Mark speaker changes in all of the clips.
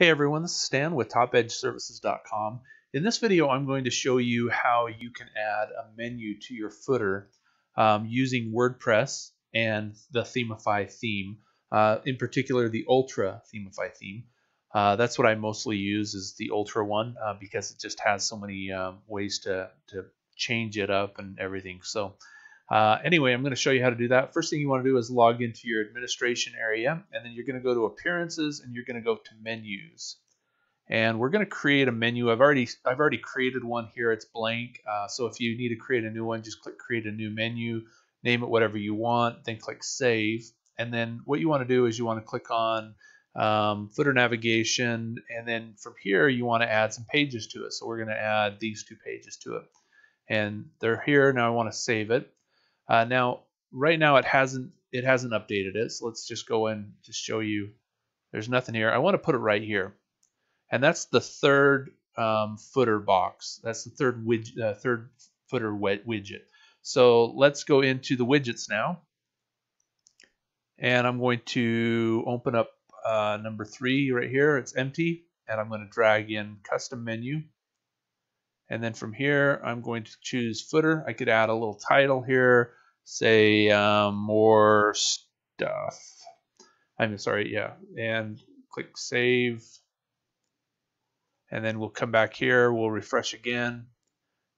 Speaker 1: Hey everyone, this is Stan with TopEdgeServices.com. In this video, I'm going to show you how you can add a menu to your footer um, using WordPress and the Themify theme, uh, in particular the Ultra Themify theme. Uh, that's what I mostly use is the Ultra one uh, because it just has so many um, ways to, to change it up and everything. So uh, anyway, I'm going to show you how to do that. First thing you want to do is log into your administration area, and then you're going to go to Appearances, and you're going to go to Menus. And we're going to create a menu. I've already I've already created one here. It's blank. Uh, so if you need to create a new one, just click Create a New Menu. Name it whatever you want. Then click Save. And then what you want to do is you want to click on um, footer navigation, and then from here you want to add some pages to it. So we're going to add these two pages to it, and they're here. Now I want to save it. Uh, now, right now it hasn't it hasn't updated it. So let's just go in to show you. There's nothing here. I want to put it right here, and that's the third um, footer box. That's the third widget, uh, third footer widget. So let's go into the widgets now, and I'm going to open up uh, number three right here. It's empty, and I'm going to drag in custom menu. And then from here, I'm going to choose footer. I could add a little title here say um, more stuff. I'm sorry, yeah, and click save. And then we'll come back here, we'll refresh again,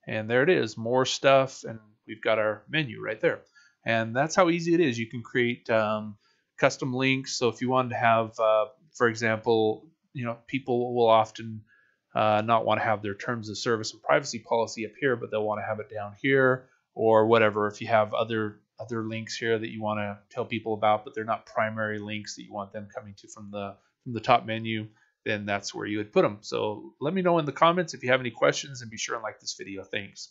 Speaker 1: and there it is, more stuff, and we've got our menu right there. And that's how easy it is. You can create um, custom links. So if you wanted to have, uh, for example, you know, people will often uh, not want to have their terms of service and privacy policy up here, but they'll want to have it down here or whatever if you have other other links here that you want to tell people about but they're not primary links that you want them coming to from the from the top menu then that's where you would put them so let me know in the comments if you have any questions and be sure and like this video. Thanks